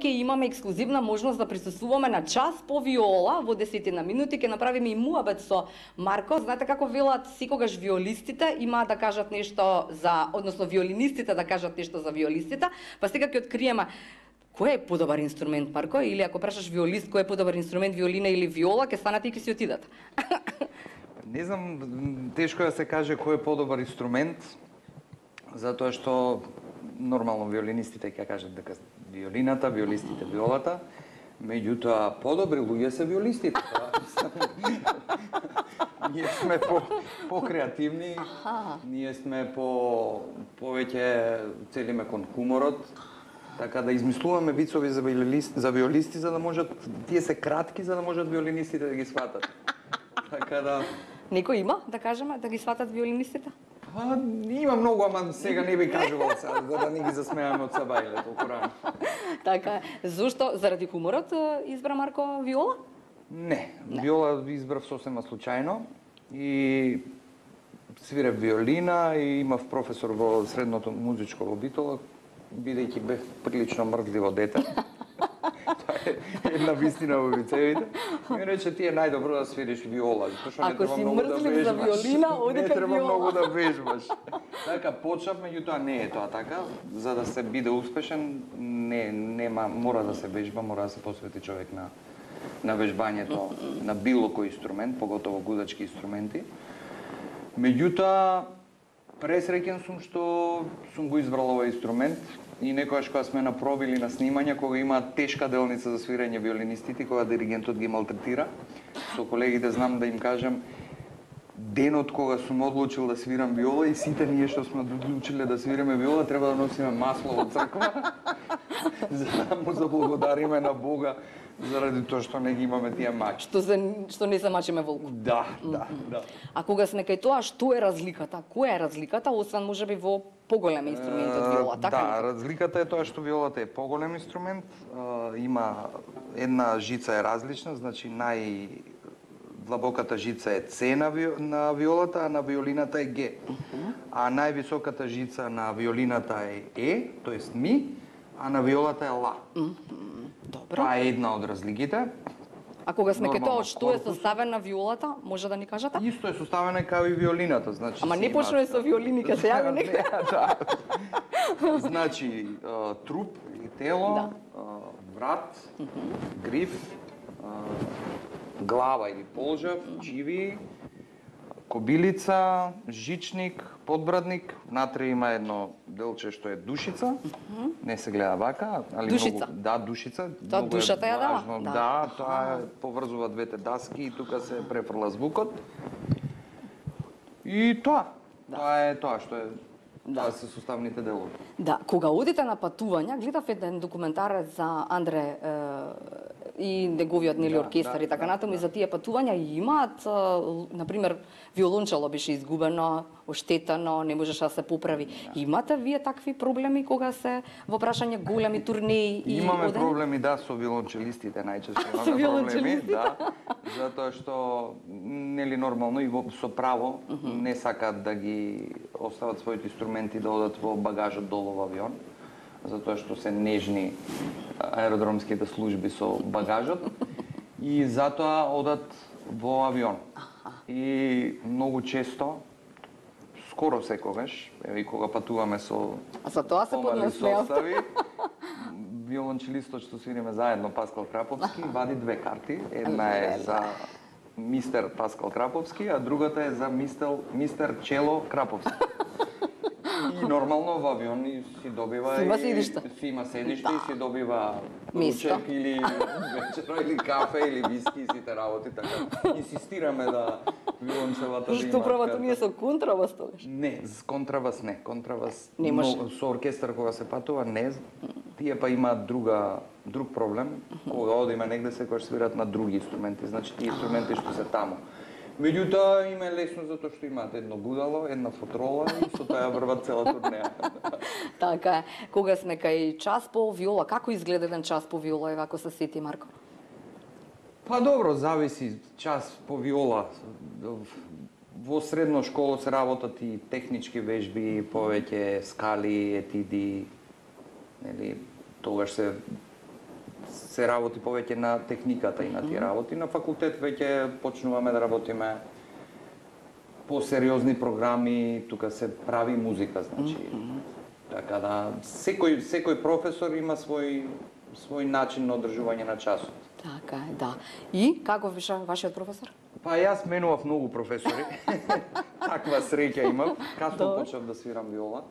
ќе имаме ексклузивна можност да присуствуваме на час по виола во 10 на минути ќе направиме и муабет со Марко. Знаете како велат секогаш виолистите има да кажат нешто за односно виолинистите да кажат нешто за виолистите, па сега ќе откриеме Кој е подобар инструмент, Марко? Или ако прашаш виолист, кој е подобар инструмент, виолина или виола, ќе станат и ќе си отидат. Не знам, тешко е да се каже кој е подобар инструмент, затоа што нормално виолинистите ќе кажат дека виолината, виолистите виолата, меѓутоа подобри луѓе се виолистите. ние сме по креативни, ние сме по повеќе целиме кон хуморот, така да измислуваме вицови за виолисти, за виолисти за да можат тие се кратки за да можат виолинистите да ги сватат. Така да Некој има, да кажеме, да ги сватат виолинистите? А, има многу, ама сега не би кажувал сега, за да не ги засмеаме од Сабајле толку рано. така. Зошто? Заради хуморот избра Марко Виола? Не, не. Виола избрав сосема случајно и свирев виолина и имав професор во средното музичко во Битола, бидејќи бев прилично мрзливо дете. Една вистина во вицевите. Ми рече ти е најдобро да свириш виола, затоа што не треба си многу да вежбаш. за виолина, оди не треба многу да вежбаш. Така почнав, меѓутоа не е тоа така. За да се биде успешен, не нема мора да се вежба, мора да се посвети човек на на вежбањето на било кој инструмент, поготово гудачки инструменти. Меѓутоа, пресреќен сум што сум го избрал овој инструмент и некојаш кога сме напробили или на снимање, кога има тешка делница за свирење виолинистите, кога диригентот ги малтретира, со колегите знам да им кажам, денот кога сум одлучил да свирам виола и сите ние што сме одлучиле да свириме виола треба да носиме масло во црква за да му заблагодариме на Бога заради тоа што не ги имаме тие мачи. Што, се, што не се мачиме волку. Да, да, да. А кога сме кај тоа, што е разликата? Која е разликата, освен можеби во поголем инструмент од виола, така Да, ли? разликата е тоа што виолата е поголем инструмент, има една жица е различна, значи нај длабоката жица е С на, ви, на виолата, а на виолината е Г. А највисоката жица на виолината е Е, тоест ми, а на виолата е Ла. Добро. Тоа е една од разликите. А кога сме кај тоа, што е составена виолата, може да ни кажете? Исто е составена како и виолината, значи. Ама не има- почнува со виолини, ке се јави некој. да. Значи, а, труп или тело, Да. врат, гриф, глава или полжав, чиви, кобилица, жичник, подбрадник, внатре има едно делче што е душица. Не се гледа вака, али Душица? многу да, душица. Тоа Многу е душата ја дава? важно, Да. Да, тоа е, поврзува двете даски и тука се префрла звукот. И тоа. Тоа е тоа што е Да. Тоа се составните делови. Да, кога одите на патувања, гледав еден документарец за Андре е, и неговиот нели Да, оркестар да, и така да, натаму и за тие патувања имаат на пример виолончело беше изгубено, оштетено, не можеше да се поправи. Имате вие такви проблеми кога се во прашање големи турнеи и Имаме одење? проблеми да со виолончелистите најчесто имаме Со проблеми, да, затоа што нели нормално и во, со право не сакаат да ги остават своите инструменти да одат во багажот долу во авион, затоа што се нежни аеродромските служби со багажот и затоа одат во авион. И многу често скоро секогаш, еве и кога патуваме со А за тоа се состави. Виолончелистот што свириме заедно Паскал Краповски вади две карти. Една е за мистер Паскал Краповски, а другата е за мистер мистер Чело Краповски. И нормално во авион и си добива Си има и- седиште. Си има седиште и си добива ручек или вечера или кафе или виски и сите работи така. Инсистираме да виолончелата да Што правато карта. ние со контрабас тогаш? Не, с контрабас не. Контрабас Не но со оркестар кога се патува не. Тие па имаат друга друг проблем кога одиме негде секогаш свират на други инструменти, значи тие инструменти што се таму. Меѓутоа им е лесно затоа што имаат едно гудало, една фотрола и со тоа ја врват цела турнеја. Така е. Кога сме кај час по виола, како изгледа еден час по виола, еве ако се сети Марко? Па добро, зависи час по виола. Во средно школо се работат и технички вежби, повеќе скали, етиди, нели, тогаш се се работи повеќе на техниката и на тие работи. На факултет веќе почнуваме да работиме по-сериозни програми, тука се прави музика, значи. Така да секој секој професор има свој свој начин на одржување на часот. Така е, да. И како виша вашиот професор? Па јас менував многу професори. Таква среќа имав. Касно почнав да свирам виола.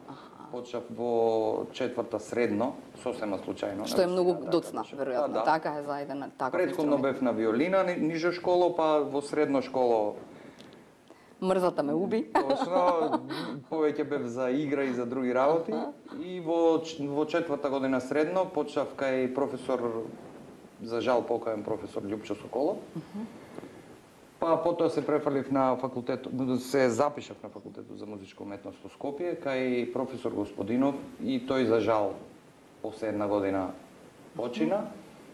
Почнав во четврта средно, сосема случајно. Што е не многу да, да, доцна, почнав. веројатно. Па, да. Така е за еден таков Предходно бев на виолина, ни- нижа школа, па во средно школа Мрзата ме уби. Точно, повеќе бев за игра и за други работи. И во, во четврта година средно почнав кај професор, за жал покаен професор Љупчо Соколов. Па потоа се префрлив на факултет, се запишав на факултетот за музичка уметност во Скопје кај професор Господинов и тој за жал после една година почина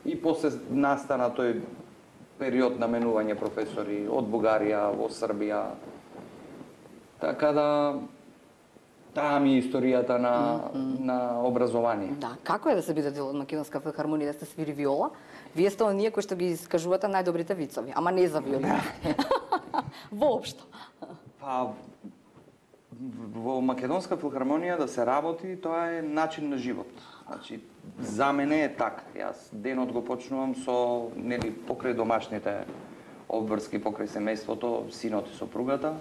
и после настана тој период на менување професори од Бугарија во Србија. Така да таа ми историјата на на образование. Да, како е да се биде дел од Македонска филхармонија, да сте свири виола? Вие сте оние кои што ги искажувате најдобрите вицови, ама не за виолина. Воопшто. Па во Македонска филхармонија да се работи, тоа е начин на живот. Значи, за мене е така. Јас денот го почнувам со, нели, покрај домашните обврски, покрај семејството, синот и сопругата,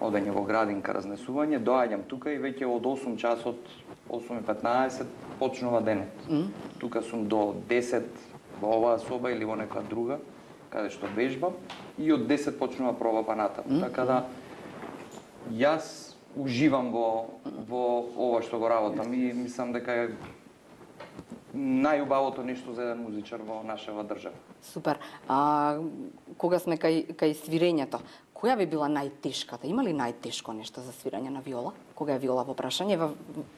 одење во градинка, разнесување, доаѓам тука и веќе од 8 часот, 8.15 почнува денот. Тука сум до 10 во оваа соба или во некоја друга, каде што вежбам, и од 10 почнува проба па натаму. Така да, јас уживам во, во ова што го работам и мислам дека е најубавото нешто за еден музичар во нашава држава. Супер. А, кога сме кај, кај свирењето, која би била најтешката? Има ли најтешко нешто за свирење на виола? Кога е виола во прашање? Во,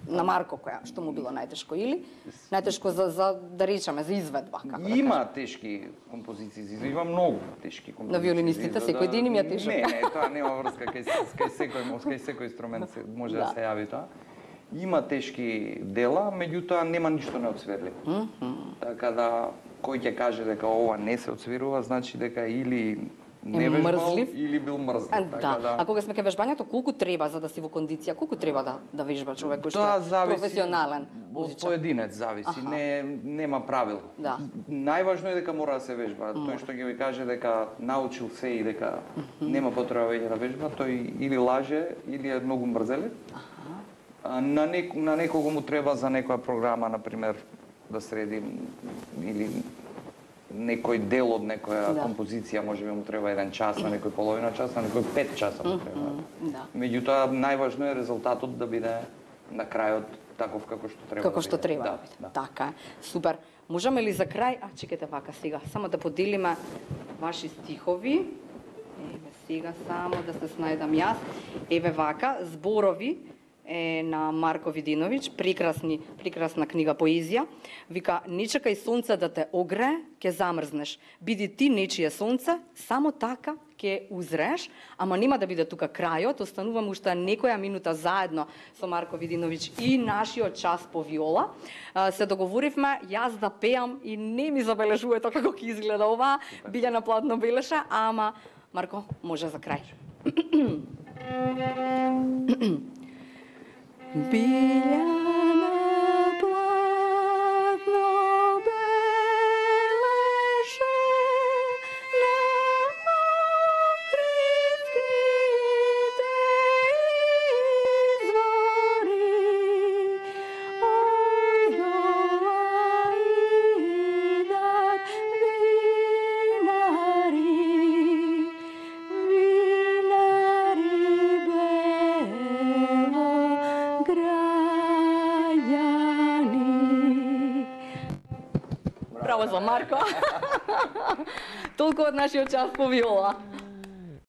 на Марко која? Што му било најтешко? Или најтешко за, за да речеме, за изведба? Како да Има кажем? тешки композиции за изведба, многу тешки композиции. На виолинистите секој ден им ја тешок. Не, не, тоа нема врска кај, кај секој, кај секој инструмент може да. Да. се јави тоа. Има тешки дела, меѓутоа нема ништо неоцверливо. Така да кој ќе каже дека ова не се оцвирува, значи дека или не Е мрзлив. или бил мрзлив. Така да. А кога сме кај вежбањето, колку треба за да си во кондиција? Колку треба да да вежба човек кој што Тоа е зависи професионален од поединец зависи, Аха. не нема правило. Да. Најважно е дека мора да се вежба. Тој што ќе ви каже дека научил се и дека нема потреба веќе да вежба, тој или лаже или е многу мрзелив. А, На, нек, на некого му треба за некоја програма, на пример, да среди или некој дел од некоја Да. композиција, може би му треба еден час, на некој половина час, на некој пет часа му треба. Да. Меѓутоа, најважно е резултатот да биде на крајот таков како што треба. Како да што треба Да, да да. Така е. Супер. Можеме ли за крај, а чекайте вака сега, само да поделиме ваши стихови. Еве сега само да се снајдам јас. Еве вака, зборови е на Марко Видиновиќ, прекрасни, прекрасна книга поезија. Вика, не чекај сонце да те огре ќе замрзнеш. Биди ти нечие сонце, само така ќе узреш, ама нема да биде тука крајот, останувам уште некоја минута заедно со Марко Видиновиќ и нашиот час по виола. Се договоривме јас да пеам и не ми забележувате како ќе изгледа ова, Билјана платно белеше, ама Марко, може за крај. Билјана Браво за Марко. Толку од нашиот час по виола.